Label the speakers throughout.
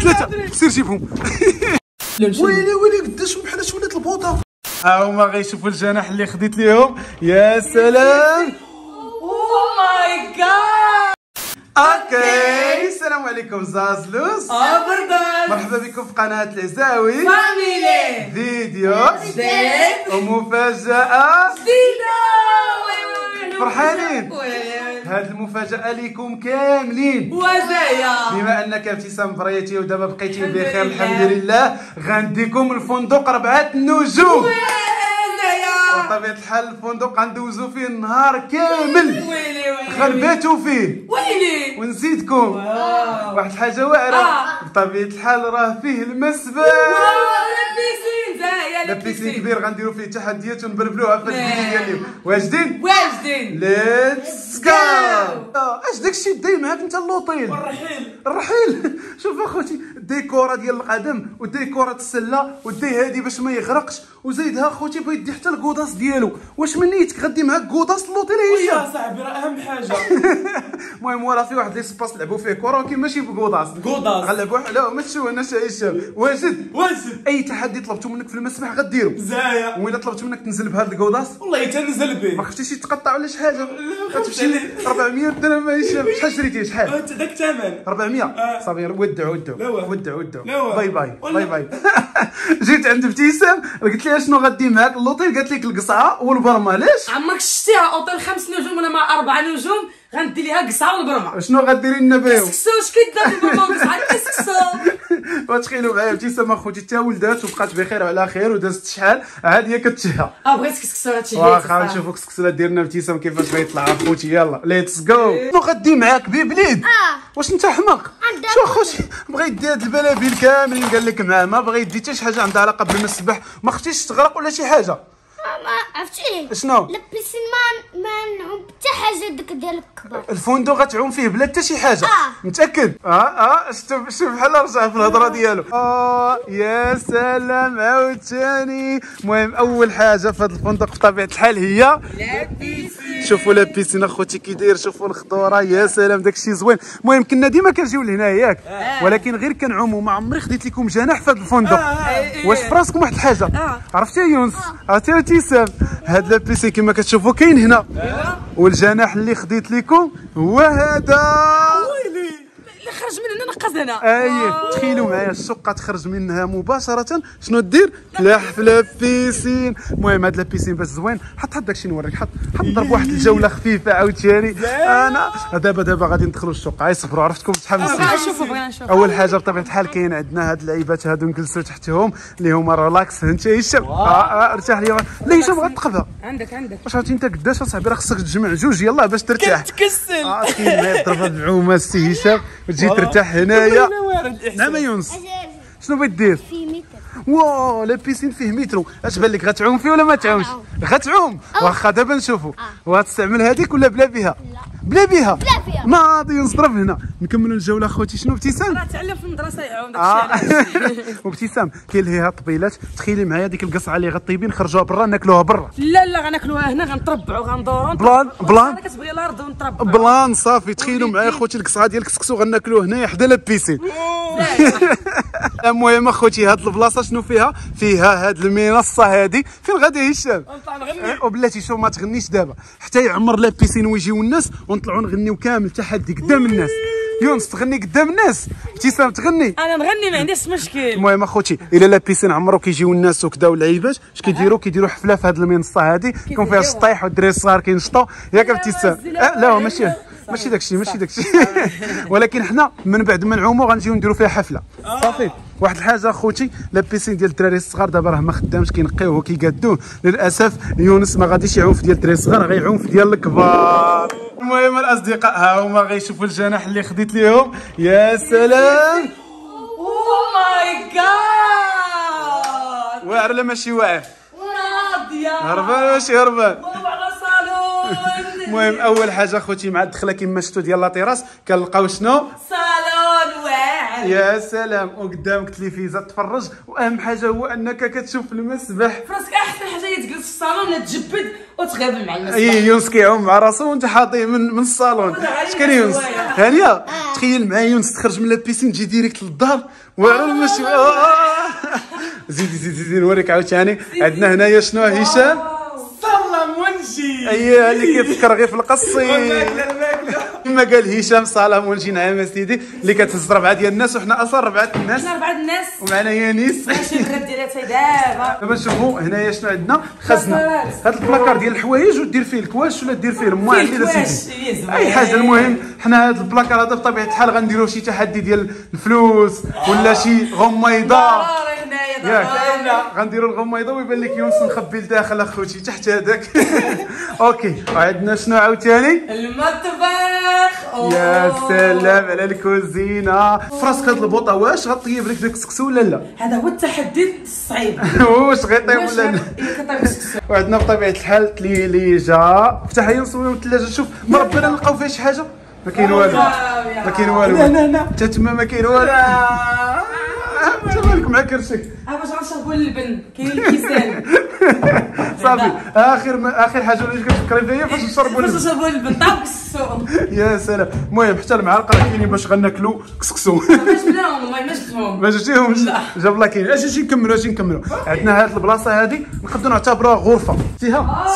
Speaker 1: ثلاثة. سير جيبهم. ويلي ويلي قداش بحال ولات البوطة؟ ها هما غيشوفوا الجناح اللي خديت ليهم. يا سلام.
Speaker 2: oh my God
Speaker 1: okay. السلام عليكم زازلوس.
Speaker 2: ابردان
Speaker 1: مرحبا بكم في قناة العزاوي.
Speaker 2: family.
Speaker 1: فيديو.
Speaker 2: جديد ومفاجأة. oui.
Speaker 1: فرحانين؟ هاد المفاجأة ليكم كاملين.
Speaker 2: وزايا.
Speaker 1: بما أنك ابتسام بريتي ودابا بقيتي بخير. الحمد لله. غنديكم الفندق اربعه نجوم
Speaker 2: وزايا.
Speaker 1: بطبيعة الحال الفندق غندوزو فيه النهار كامل. غنباتو فيه.
Speaker 2: ويلي.
Speaker 1: ونزيدكم. واحد الحاجة واعرة.
Speaker 2: آه.
Speaker 1: بطبيعة الحال راه فيه المسبح. la piscine كبير غنديروا فيه تحديات ونبربلوها في الفيديو. ديال اليوم. واجدين؟
Speaker 2: واجدين.
Speaker 1: let's go أش داكشي داي معاك أنت اللوطيل؟
Speaker 2: الرحيل.
Speaker 1: الرحيل. شوف أخوتي الديكورا ديال القدم والديكورا السلة ودي هادي باش ما يغرقش وزيدها أخوتي بغا يدي حتى الكوداس ديالو. واش من نيتك غدي معاك كوداس اللوطيل
Speaker 3: يا
Speaker 1: هي
Speaker 3: صاحبي راه أهم حاجة.
Speaker 1: المهم وراه في واحد ليسباس لعبوا فيه كره ولكن ماشي بكوداس
Speaker 3: كوداس.
Speaker 1: غنلعبوا لا ما أنا شايب واجد.
Speaker 3: واجد.
Speaker 1: أي تحدي طلبتو منك في المسبح غديرو.
Speaker 3: زايا.
Speaker 1: وإلا طلبت منك تنزل بهذا الكوداس
Speaker 3: والله تنزل
Speaker 1: ما
Speaker 3: به
Speaker 1: خفتيش يتقطع ولا شي
Speaker 3: حاجة؟
Speaker 1: غتمشي لي 400 درهم هشام شحال شريتيه شحال؟
Speaker 3: انت داك الثمن.
Speaker 1: 400
Speaker 3: آه.
Speaker 1: صافي ودع ودع
Speaker 3: لا واه.
Speaker 1: ودع ودع
Speaker 3: لا واه.
Speaker 1: باي باي. باي باي. جيت عند ابتسام قلت لها شنو غدي معاك اللوطيل قالت لك القصعة والبرمة. علاش
Speaker 2: عمرك شتيها اوطيل خمس نجوم ولا مع أربع نجوم غندي ليها قصعة والبرمة.
Speaker 1: شنو غديري لنا بهم
Speaker 2: كسكسو اش كيدار بالبرمه قصعة كسكسو.
Speaker 1: وتخيلوا معايا ابتسام اخوتي حتى ولدات وبقات بخير وعلى خير ودازت شحال عاد هي كتشهى
Speaker 2: آه بغيت كسكسو هادشي
Speaker 1: واخا نشوفوا كسكسله ديالنا ابتسام كيفاش غيطلع اخوتي يلا let's go شنو غدي معاك بالبلابيل
Speaker 4: آه.
Speaker 1: واش انت حمق
Speaker 4: عندها
Speaker 1: شو اخوتي بغى يدي هاد البلابيل كاملين قال لك معاه ما بغى يدي حتى شي حاجة عندها علاقة بالمسبح ما خفتيش تغرق ولا شي حاجة.
Speaker 4: ما عرفتي؟
Speaker 1: شنو؟
Speaker 4: لا piscine ما ما حاجة ديك ديال الكبار
Speaker 1: الفندق غتعوم فيه بلا حتى شي حاجة.
Speaker 4: آه.
Speaker 1: متأكد؟ آه آه. شوف شوف بحال رجع في الهضرة ديالو. آه يا سلام عاوتاني. المهم أول حاجة في هذا الفندق بطبيعة الحال هي شوفوا لا piscine اخوتي كي داير شوفوا الخضورة يا سلام داكشي زوين. المهم كنا ديما كنجيو لهنا ياك. ولكن غير كنعوموا ما عمري خديت لكم جناح في هذا الفندق. واش في راسكم واحد الحاجة؟ عرفتي يونس؟ عرفتي ابتسام هاد لا piscine كما كتشوفوا كاين هنا. والجناح اللي خديت لكم هو هذا.
Speaker 2: هنا هنا
Speaker 1: اي تخيلوا معايا الشقه تخرج منها مباشرة. شنو دير؟ تلاح في لا piscine المهم هاد لا piscine باش زوين. حط حط داكشي نوريك. حط حط ضرب واحد الجولة خفيفة عاوتاني. أنا دابا دابا غادي ندخلوا الشقه غي صبروا عرفتكم متحمسين
Speaker 2: بغينا نشوفوا بغينا نشوفوا.
Speaker 1: أول حاجة بطبيعة الحال كاين عندنا هاد اللعيبات هادو نجلسوا تحتهم اللي هما relax يا هشام آه آه ارتاح لي. لا هشام غتقلبها
Speaker 2: عندك عندك.
Speaker 1: واش عرفتي انت قداش؟ اصاحبي راه خصك تجمع جوج. يلاه باش ترتاح.
Speaker 3: كتكسل
Speaker 1: آه تخيل معايا تضربها بالعومه السي هشام وتجي ترتاح هنايا.
Speaker 3: لا
Speaker 1: نعم يونس. شنو بغيت دير؟
Speaker 4: في متر.
Speaker 1: واو لا piscine فيه مترو اش بان لك غتعوم فيه ولا ما تعومش غتعوم. واخا دابا نشوفوا وغتستعمل هذيك ولا بلا بها بلا بها
Speaker 4: بها.
Speaker 1: ناضي نضرب هنا. نكملوا الجولة أخوتي. شنو ابتسام؟
Speaker 2: راه تعلم في المدرسة يعاون
Speaker 1: آه.
Speaker 2: داكشي
Speaker 1: وابتسام كاين ليها طبيلات. تخيلي معايا ديك القصعة اللي غطيبين نخرجوها برا ناكلوها برا.
Speaker 2: لا لا غناكلوها هنا غنطربعوا غندوروا
Speaker 1: plan- plan.
Speaker 2: كتبغي الأرض ونطربعوا
Speaker 1: plan صافي. تخيلوا معايا أخوتي القصعة ديال الكسكسو غناكلوه هنايا حدا لا piscine. المهم اخوتي هاد البلاصة شنو فيها؟ فيها هاد المنصة هادي فين غادي هشام.
Speaker 3: نطلع نغني.
Speaker 1: وبلاتي شوف ما تغنيش دابا. حتى يعمر لا piscine ويجيو الناس ونطلعوا نغنيو كامل تحدي قدام الناس. يونس تغني قدام الناس. ابتسام تغني.
Speaker 2: أنا نغني ما عنديش مشكل.
Speaker 1: المهم اخوتي إلا لا piscine عمرو كيجيو الناس وكذا واللعيبات اش كيديروا كيديروا حفلة في هذه المنصة هذه يكون فيها الشطيح والدراري الصغار كينشطوا ياك ابتسام لا هو ماشي. ماشي داكشي ماشي داكشي. ولكن حنا من بعد ما نعوموا غنجيو نديروا فيها حفلة. صافي واحد الحاجة اخوتي لا piscine ديال الدراري الصغار دابا راه ما خدامش كينقيوه وكيقادوه. للأسف يونس ما غاديش يعوم في ديال الدراري الصغار غيعوم في ديال الكبار. المهم الأصدقاء ها هما غيشوفوا الجناح اللي خديت ليهم. يا سلام!
Speaker 2: أو ماي جاد
Speaker 1: واعر ولا ماشي واعر؟
Speaker 2: ناضيه
Speaker 1: هربان ولا ماشي هربان.
Speaker 2: صالون
Speaker 1: المهم أول حاجة أخوتي مع الدخله كما شفتوا ديال لاطيراس كنلقاو شنو؟
Speaker 2: صالون واعر
Speaker 1: يا سلام. وقدامك تلفزه تفرج. وأهم حاجة هو أنك كتشوف المسبح.
Speaker 2: فراسك أحسن حاجة هي تجلس في الصالون لا تجبد وتغابل مع المسبح.
Speaker 1: اي يونس كيعوم مع راسو وأنت حاطيه من من الصالون. كان يونس. هانيه تخيل معايا يونس تخرج من لابيسين تجي ديريكت للدار. واعر المشي آه. زيدي زيدي زيدي نوريك عاوتاني. عندنا هنايا شنو هشام؟ اييه اللي كيفكر غير في القصي كما قال هشام صالح مونجي نعم اسيدي اللي كتهز ربعة ديال الناس وحنا أصلا ربعة الناس.
Speaker 2: حنا ربعة الناس.
Speaker 1: ومعنا يانيس
Speaker 2: ماشي البنات ديالها دابا
Speaker 1: دابا نشوفوا هنايا شنو عندنا؟
Speaker 2: خزنة.
Speaker 1: هاد البلاكار ديال الحوايج ودير فيه الكواش ولا دير فيه الماء؟
Speaker 2: فيه
Speaker 1: اللي لا
Speaker 2: الكواش،
Speaker 1: سيدي.
Speaker 2: إيه،.
Speaker 1: أي حاجة المهم حنا هاد البلاكار هذا بطبيعة الحال غنديروا شي تحدي ديال الفلوس ولا شي غميضه ياك. غنديروا الغميضه ويبان لك يونس مخبي لداخل أخوتي تحت هذاك أوكي وعندنا شنو عاوتاني؟
Speaker 2: المطبخ.
Speaker 1: يا سلام على الكوزينة. فراسك هاد البوطة واش غطيب لك داك السكسو ولا لا؟
Speaker 2: هذا هو التحدي الصعيب.
Speaker 1: واش غيطيب ولا لا؟
Speaker 2: هاد- إيه، السكسو.
Speaker 1: وعندنا بطبيعة الحال ثليليجة. فتح هاي من الثلاجه شوف مربنا نلقاو فيها شي حاجة؟ ما كاين والو. ما كاين والو. حتى تما ما كاين والو. انت مالك مع كرشك
Speaker 2: ها باش غنشربوا اللبن كاين الكيسان
Speaker 1: صافي. آخر آخر حاجة اللي كتفكري فيا فاش نشربوا
Speaker 2: باش
Speaker 1: اللبن
Speaker 2: نشربوا اللبن طاب السوق
Speaker 1: يا سلام. المهم حتى المعلقه راه كاينين باش غناكلوا كسكسو.
Speaker 2: ما جبناهم والله ما جبتهم
Speaker 1: ما جبتيهمش. جاب الله كاين. أجي نكملوا أجي نكملوا عندنا هاد البلاصة هادي نقدروا نعتبروها غرفة. فيها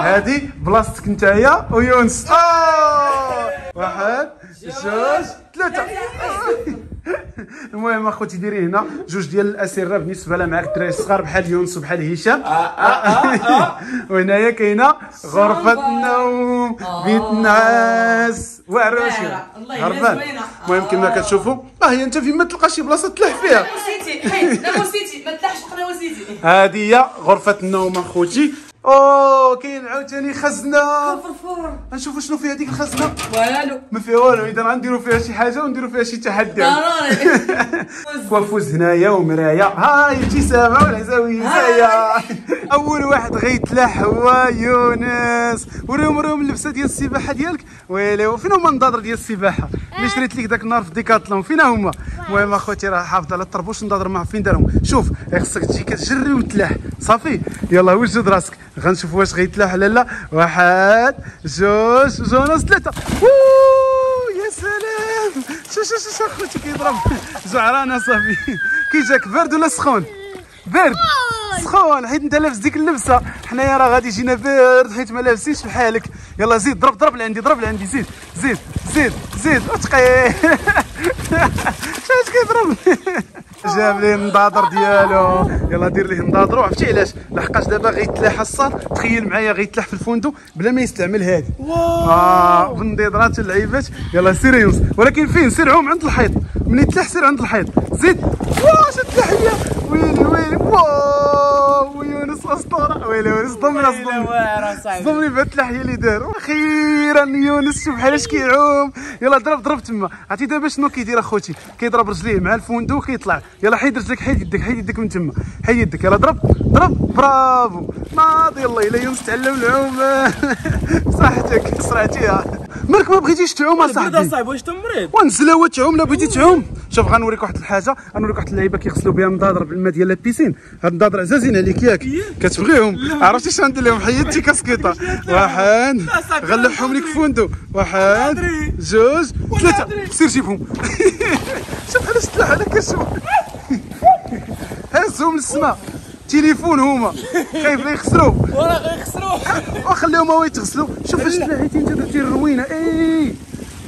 Speaker 1: هادي بلاصتك نتايا ويونس. آه. واحد جوج ثلاثة. المهم أخوتي ديري هنا جوج ديال الأسرة بالنسبة لها معاك الدراري الصغار بحال يونس وبحال هشام. وهنايا كاينة غرفه النوم بيت
Speaker 2: واعرة. الله يلا
Speaker 1: هربان. المهم كما كتشوفوا آه هي أنت فين؟ ما تلقى شي بلاصة تلح فيها.
Speaker 2: وسيتي. ما تلاحش بقنا وسيتي.
Speaker 1: هذه هي غرفة النوم أخوتي. أوه! كاين عاوتاني خزنة.
Speaker 2: فرفور
Speaker 1: نشوفوا شنو فيها ديك الخزنة.
Speaker 2: والو
Speaker 1: ما فيها والو إذا غنديروا فيها شي حاجة ونديروا فيها شي تحدي.
Speaker 2: ضروري
Speaker 1: كوافوز هنايا ومرايه هاي ابتسامه والعزاويه هيا أول واحد غيتلاح هو يونس. وريهم وريهم اللبسة ديال السباحة ديالك. ويلي فين هما النضاضر ديال السباحة. اللي شريت لك داك النهار في ديكاتلون فين هما. المهم أخوتي راه حافظ على الطربوش والنضاضر معاه فين دارهم. شوف خصك تجي كتجري وتلاح. صافي. يلا وجد راسك. غنشوف واش غيتلاح ولا لا. واحد جوج جوج ونص ثلاثة. أوه، يا سلام. شوف شوف شوف اخوتي كيضرب زعرانه صافي كي جاك برد ولا سخون؟ برد سخون. حيت أنت لابس ديك اللبسة. حنايا راه غادي يجينا برد حيت ما لابسينش بحالك يلا زيد ضرب ضرب لعندي ضرب لعندي. زيد زيد زيد زيد. أتقي. شاش كيضرب؟ جاب ليه النضاضر ديالو. يلا دير ليه النضاضر وعرفتي علاش؟ لحقاش دابا غيتلاح الصاد تخيل معايا غيتلاح في الفندق بلا ما يستعمل هادي. آه بالنضيضرات اللعيبات. يلا سير يونس ولكن فين؟ سير عوم عند الحيط. من يتلاح سير عند الحيط. زيد. واش التحيه ويلي ويلي. واو. أسطورة. ويلي ويلي صدمني صدمني صدمني بهاد التحيه اللي دار أخيرا يونس شوف بحال اش كيعوم. يلا ضرب ضرب تما. عرفتي دابا شنو كيدير أخوتي؟ كيضرب رجليه مع الفندق وكيطلع. يلا حيد رجلك حيد يدك حيد يدك من تما. حيد يدك. يلا ضرب ضرب برافو ناضي يلا إلا يونس تعلم العوم بصحتك سرعتيها مالك ما بغيتيش تعوم أصاحبي.
Speaker 3: صعيب واش تمريض
Speaker 1: ونزله وتعوم لا بغيتي تعوم. شوف غنوريك واحد الحاجة غنوريك واحد اللعيبة كيغسلوا بها النضاضر بالماء ديال البيسين هاد النضاضر عزازين عليك ياك. كتبغيهم. عرفتي شنو ندير لهم؟ حيدتي كاسكيطة. واحد. غنلوحهم لك فندق. واحد. جوج ثلاثة. سير جيبهم. شوف علاش تلاح على كشوف هزهم للسماء. تليفون هما. خايف لا يخسروا.
Speaker 3: وراه غيخسروا
Speaker 1: وخليهم هو يتغسلوا. شوف فاش تلاحيتي انت درتي الروينه إي.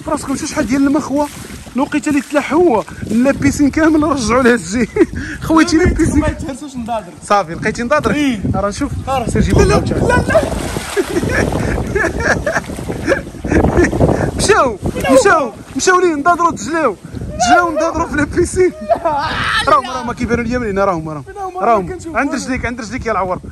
Speaker 1: فراسكم شو شحال ديال المخوة؟ الوقيته اللي تلاح هو. la piscine كامل رجعوا لها الجي. خويتي لي piscine.
Speaker 3: ما يتهرسوش نضادر.
Speaker 1: صافي لقيتي نضاضر
Speaker 3: إيه.
Speaker 1: راه نشوف. سير جيبهم لا لا مشاو مشاو. مشاو ليه نضاضروا تجلاو. جلاو نضاضروا في ال piscine راهم راهم كيبانوا ليا منين راهم راهم. راهم عند رجليك عند رجليك يا العور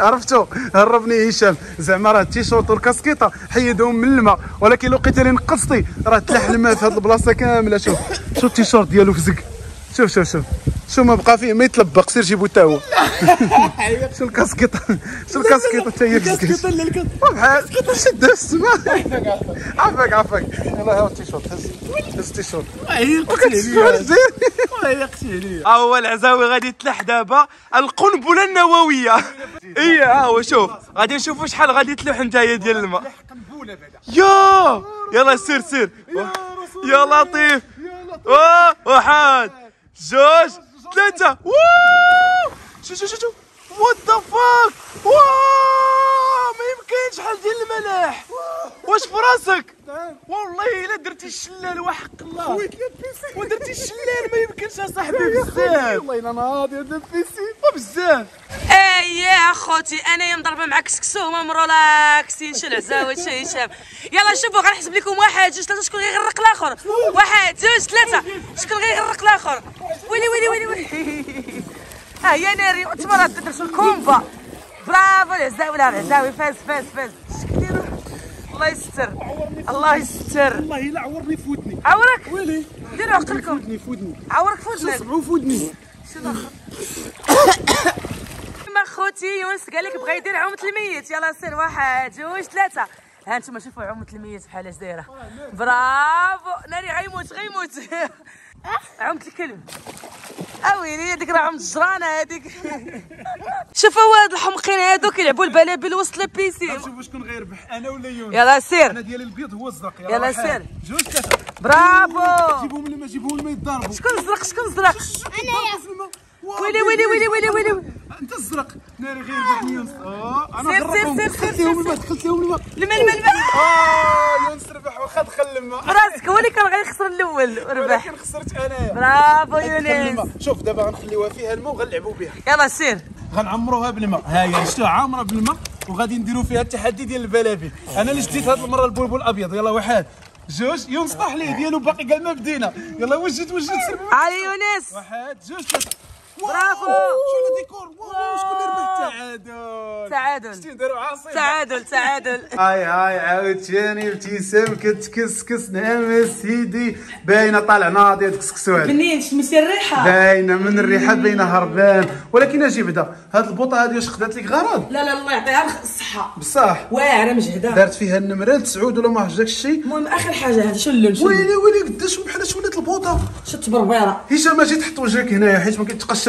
Speaker 1: عرفتو؟ هربني هشام. زعما راه التيشيرت والكاسكيطة حيدهم من الماء ولكن لو لقيت اللي نقصتي راه تلاح الماء في هذه البلاصة كاملة. شوف شوف التيشيرت ديالو فزق شوف شوف شوف. شو ما بقى فيه ما يتلبق سير جيبو تا هو شو الكاسكيطه شو الكاسكيطه حتى هي فزقت
Speaker 3: اللي
Speaker 1: بحال شدها في السماء عافاك عافاك يلا ها التيشيرت هز. هز التيشيرت واش داير
Speaker 3: عيقتي عليا
Speaker 5: ها هو العزاوي غادي يتلح دابا القنبلة النووية. اي ها هو شوف. غادي نشوفوا شحال غادي تلوح نتايا ديال الماء. يا! يلا سير سير. يا لطيف وا- واحد جوج ثلاثة. واو! شو شو شو شو؟ وات ذا فاك واو! ما يمكنش شحال ديال الملاح. واش في راسك؟ والله إلا درتي الشلال وحق الله. ودرتي الشلال ما يمكنش يا صاحبي بزاف.
Speaker 1: والله الا ناضي هذا البيسي.
Speaker 5: بزاف.
Speaker 2: أي يا أخوتي أنا مضربه معاك سكسو ما مرولاكسين شو العزاوي شو هشام يلا شوفوا غنحسب لكم واحد جوج ثلاثة شكون غيغرق الآخر؟ واحد جوج ثلاثة. شكون غيغرق الآخر؟ ويلي ويلي ويلي ويلي. ها هي ناري تبارك درتو ال combat برافو العزاوي لا العزاوي فاز فاز فاز. الله يستر. الله يستر.
Speaker 1: والله إلا عورني في ودني
Speaker 2: عورك؟
Speaker 1: ويلي؟
Speaker 2: ديروا عقلكم.
Speaker 1: ودني في ودني
Speaker 2: عورك في ودنك
Speaker 1: صبعو في ودني
Speaker 2: ما خوتي يونس قال لك بغى يدير عومة الميت. يلا سير واحد جوج ثلاثة. ها أنتم شوفوا عومة الميت بحال اش دايرة. برافو. ناري غيموت غيموت. عومة الكلب اويلي هذيك راه عومة الجرانة هذيك. شوفوا هاد الحمقين هادو كيلعبوا البلابل وسط ال piscine
Speaker 1: شوفوا شكون غيربح أنا ولا يونس
Speaker 2: يلا سير.
Speaker 1: أنا ديالي البيض هو الزرق.
Speaker 2: يلا
Speaker 1: واحد،
Speaker 2: سير.
Speaker 1: جوج ثلاثة.
Speaker 2: برافو.
Speaker 1: جيبوهم لما جيبوهم لما يتضاربوا؟
Speaker 2: شكون الزرق؟ شكون الزرق؟ ويلي ويلي ويلي ويلي ويلي.
Speaker 1: أنت الزرق. ناري غير ربح يونس آه أنا
Speaker 2: سير،
Speaker 1: غرقهم
Speaker 2: سير، سير،
Speaker 1: دخلت
Speaker 2: سير،
Speaker 1: لهم. الماء دخلت لهم الماء.
Speaker 2: الماء الماء الماء.
Speaker 1: آه يونس ربح واخا دخل الماء.
Speaker 2: راسك هو اللي كان غيخسر الأول. وربح
Speaker 1: ولكن خسرت انايا
Speaker 2: برافو يونس.
Speaker 1: شوف دابا غنخليوها فيها الماء وغنلعبوا بها.
Speaker 2: يلا سير.
Speaker 1: غنعمروها بالماء. ها هي شفتوها عامرة بالماء وغادي نديروا فيها التحدي ديال البلابل. أنا اللي شديت هذه المرة البلبل الأبيض. يلا واحد. جوج. يونس طاح ليه؟ ديالو باقي كاع ما بدينا. يلا وجد وجد سير.
Speaker 2: علي يونس.
Speaker 1: واحد جوج ثلاثة.
Speaker 2: برافو.
Speaker 1: شو الديكور واو. شكون اللي ربح تعادل.
Speaker 2: تعادل.
Speaker 1: شتي عاصمه
Speaker 2: تعادل تعادل.
Speaker 1: هاي هاي عاوتاني ابتسام كتكسكس نعم سيدي. باينه طالع ناضي هاد الكسكسو هذا
Speaker 2: بنين شمسي الريحة؟
Speaker 1: باينه من الريحة باينه هربان. ولكن أجي بدا هاد البوطة هادي واش خدات لك غرض؟
Speaker 2: لا لا الله يعطيها. الصحه
Speaker 1: بصح.
Speaker 2: واعرة مجهدة.
Speaker 1: دارت فيها النمره لتسعود ولا ما داك الشيء
Speaker 2: المهم آخر حاجة هذا شو اللون شو اللون
Speaker 1: ويلي ويلي قداش بحال اش ولات البوطة؟
Speaker 2: شو التبربيره
Speaker 1: هشام أجي تحط وجهك هنايا حيت ما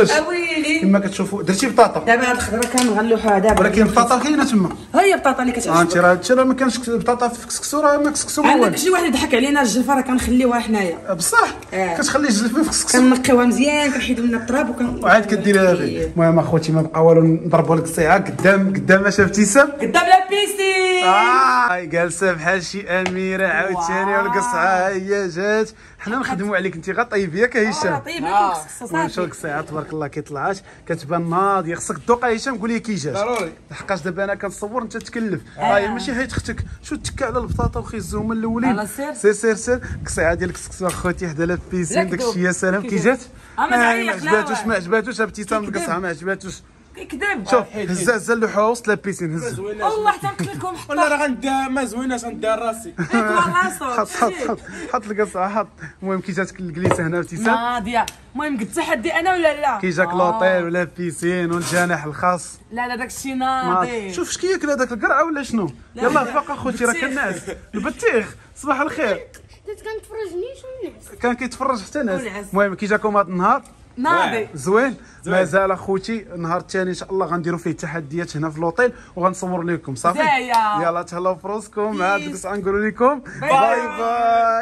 Speaker 1: كيتقشرش
Speaker 2: اويلي
Speaker 1: كما كتشوفوا. درتي بطاطا.
Speaker 2: دابا هاد الخضرة كان غنلوحوها دابا.
Speaker 1: ولكن البطاطا كاينة تما.
Speaker 2: هي بطاطا اللي
Speaker 1: آه انت
Speaker 2: كتعجبك
Speaker 1: راه هادشي راه ما كانش بطاطا في كسكسو راه ما كسكسو
Speaker 2: عندك
Speaker 1: والو.
Speaker 2: شي واحد يضحك علينا الجلفه راه كنخليوها حنايا.
Speaker 1: بصح.
Speaker 2: آه.
Speaker 1: كتخلي الجلفه في كسكسو
Speaker 2: كنقيوها مزيان كنحيدو منها التراب وكن
Speaker 1: وعاد كديرها غير المهم أخوتي ما بقى والو نضربوا لك الساعة قدام قدام اش ابتسام
Speaker 2: قدام لا بيسي!
Speaker 1: آه. جالسة بحال شي أميرة عاوتاني. والقصعه هي جات. حنا نخدموا عليك انت غا طيب ياك هشام.
Speaker 2: طيب لكم خصص
Speaker 1: المهم شوف
Speaker 2: صافي
Speaker 1: تبارك الله كيطلعش كتبان ناضيه خصك تذوقها هشام قول لي كي جات.
Speaker 3: ضروري.
Speaker 1: لحقاش دابا أنا كنصور أنت تكلف. هاي ماشي حيت أختك شو تكا على البطاطا وخيزو هما
Speaker 2: الأولين؟ سير.
Speaker 1: سير سير القصيعه ديال الكسكسو اخوتي حدا لا بيسين
Speaker 2: لا
Speaker 1: داك. الشيء يا سلام. كي. جات؟
Speaker 2: آه، ما
Speaker 1: آه، عجباتوش. ما عجباتوش ابتسام. القصعه ما عجباتوش.
Speaker 2: كذب
Speaker 1: شوف هز هز اللوحه وسط لا بيسين هز.
Speaker 2: والله حتى نقتلكم
Speaker 3: والله راه غندير ما زويناش غندير راسي.
Speaker 1: حط حط حط حط القصعه حط. المهم كي جاتك الجليسه هنا ابتسام
Speaker 2: ناضية. المهم قد تحدي أنا ولا لا؟
Speaker 1: كي جاك
Speaker 2: آه.
Speaker 1: لوطيل ولا بيسين والجناح الخاص.
Speaker 2: لا لا داكشي
Speaker 1: ما-
Speaker 2: ناضي.
Speaker 1: شوف شكي ياكل هذاك القرعة ولا شنو؟
Speaker 2: لا،
Speaker 1: يلا
Speaker 2: لا.
Speaker 1: فاق أخوتي راه
Speaker 2: بطيخ.
Speaker 1: كنعس البطيخ صباح الخير.
Speaker 4: كنت كنتفرجنيش والناس
Speaker 1: كان كيتفرج حتى ناس. المهم كي جاكم هذا النهار
Speaker 2: ناضي
Speaker 1: زوين. مازال أخوتي النهار الثاني إن شاء الله غنديروا فيه تحديات هنا في لوطيل وغنصور لكم صافي؟
Speaker 2: زايا.
Speaker 1: يلا تهلاو في روسكم عاد. بس غنقولوا لكم.
Speaker 2: باي
Speaker 1: باي باي.